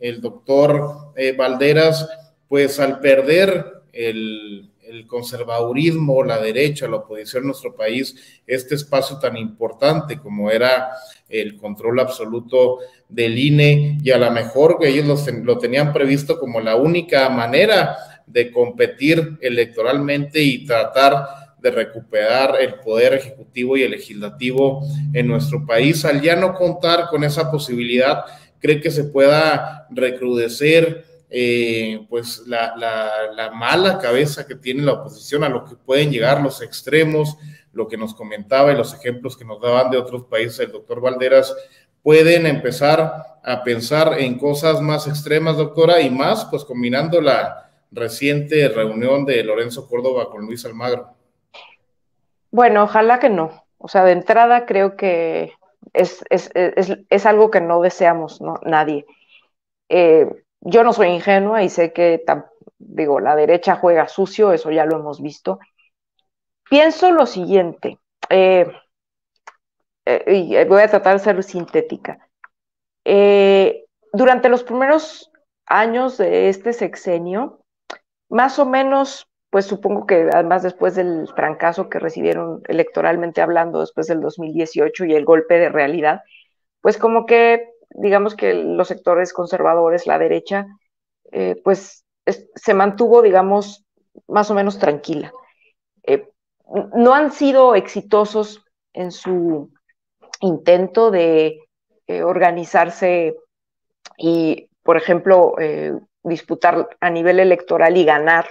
el doctor eh, Valderas, pues al perder el, conservadurismo, la derecha, la oposición en nuestro país, este espacio tan importante como era el control absoluto del INE y a lo mejor ellos lo, tenían previsto como la única manera de competir electoralmente y tratar de recuperar el poder ejecutivo y el legislativo en nuestro país. Al ya no contar con esa posibilidad, cree que se pueda recrudecer eh, pues la, la, mala cabeza que tiene la oposición, a lo que pueden llegar los extremos, lo que nos comentaba y los ejemplos que nos daban de otros países el doctor Valderas, pueden empezar a pensar en cosas más extremas, doctora, y más, pues combinando la reciente reunión de Lorenzo Córdoba con Luis Almagro. Bueno, ojalá que no. O sea, de entrada creo que es, es, es, es algo que no deseamos, ¿no? Nadie. Eh, yo no soy ingenua y sé que, digo, la derecha juega sucio, eso ya lo hemos visto. Pienso lo siguiente, eh, eh, y voy a tratar de ser sintética. Eh, durante los primeros años de este sexenio, más o menos, pues supongo que además después del fracaso que recibieron electoralmente hablando después del 2018 y el golpe de realidad, pues como que digamos que los sectores conservadores, la derecha, eh, pues se mantuvo, digamos, más o menos tranquila. Eh, no han sido exitosos en su intento de eh, organizarse y, por ejemplo, disputar a nivel electoral y ganar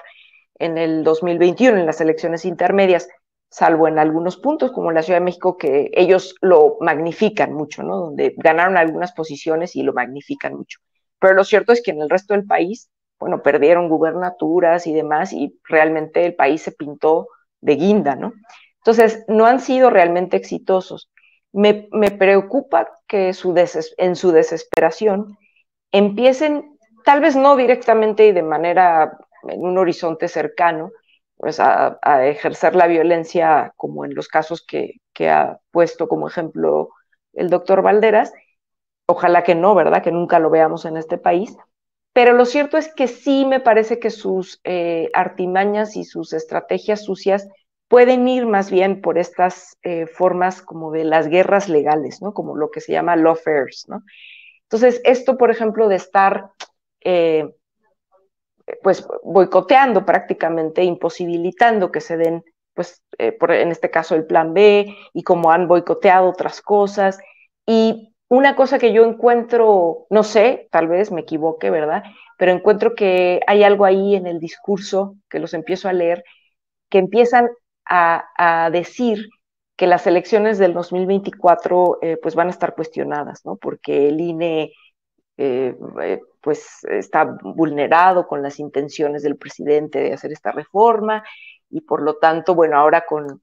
en el 2021 en las elecciones intermedias salvo en algunos puntos, como la Ciudad de México, que ellos lo magnifican mucho, ¿no? Donde ganaron algunas posiciones y lo magnifican mucho. Pero lo cierto es que en el resto del país, bueno, perdieron gubernaturas y demás, y realmente el país se pintó de guinda, ¿no? Entonces, no han sido realmente exitosos. Me, preocupa que su en su desesperación empiecen, tal vez no directamente y de manera en un horizonte cercano, pues a, ejercer la violencia como en los casos que, ha puesto como ejemplo el doctor Valderas. Ojalá que no, ¿verdad? Que nunca lo veamos en este país. Pero lo cierto es que sí me parece que sus eh, artimañas y sus estrategias sucias pueden ir más bien por estas eh, formas como de las guerras legales, ¿no? Como lo que se llama lawfare, ¿no? Entonces, esto, por ejemplo, de estar eh, pues boicoteando prácticamente, imposibilitando que se den, pues eh, por, en este caso el plan B y como han boicoteado otras cosas. Y una cosa que yo encuentro, no sé, tal vez me equivoque, ¿verdad? Pero encuentro que hay algo ahí en el discurso, que los empiezo a leer, que empiezan a, decir que las elecciones del 2024 eh, pues van a estar cuestionadas, ¿no? Porque el INE eh, pues está vulnerado con las intenciones del presidente de hacer esta reforma y por lo tanto, bueno, ahora con,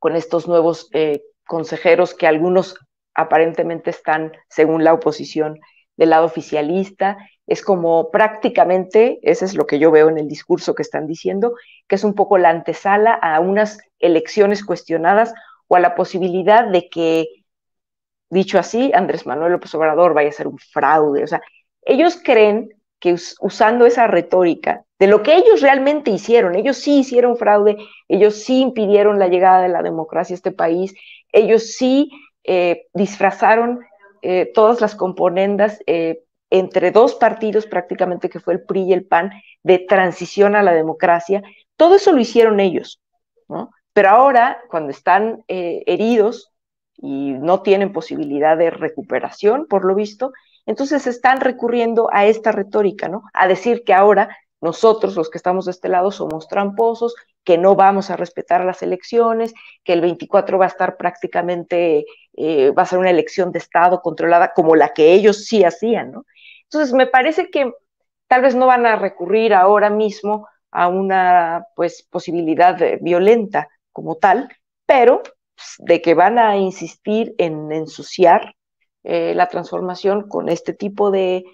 con estos nuevos eh, consejeros que algunos aparentemente están, según la oposición, del lado oficialista, es como prácticamente, ese es lo que yo veo en el discurso que están diciendo, que es un poco la antesala a unas elecciones cuestionadas o a la posibilidad de que, dicho así, Andrés Manuel López Obrador vaya a ser un fraude. O sea, ellos creen que usando esa retórica de lo que ellos realmente hicieron, ellos sí hicieron fraude, ellos sí impidieron la llegada de la democracia a este país, ellos sí eh, disfrazaron eh, todas las componendas eh, entre dos partidos prácticamente que fue el PRI y el PAN de transición a la democracia, todo eso lo hicieron ellos, ¿no? Pero ahora, cuando están heridos y no tienen posibilidad de recuperación, por lo visto, entonces están recurriendo a esta retórica, ¿no? A decir que ahora nosotros, los que estamos de este lado, somos tramposos, que no vamos a respetar las elecciones, que el 24 va a estar prácticamente, eh, va a ser una elección de Estado controlada como la que ellos sí hacían, ¿no? Entonces, me parece que tal vez no van a recurrir ahora mismo a una, pues, posibilidad violenta como tal, pero pues, de que van a insistir en ensuciar eh, la transformación con este tipo de,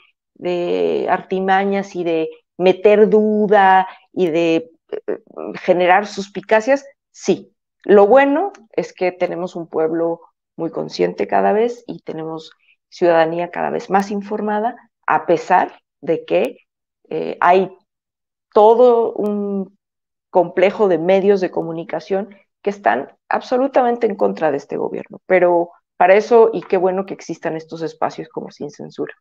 artimañas y de meter duda y de eh, generar suspicacias, sí. Lo bueno es que tenemos un pueblo muy consciente cada vez y tenemos ciudadanía cada vez más informada, a pesar de que eh, hay todo un complejo de medios de comunicación que están absolutamente en contra de este gobierno. Pero para eso, y qué bueno que existan estos espacios como sin censura.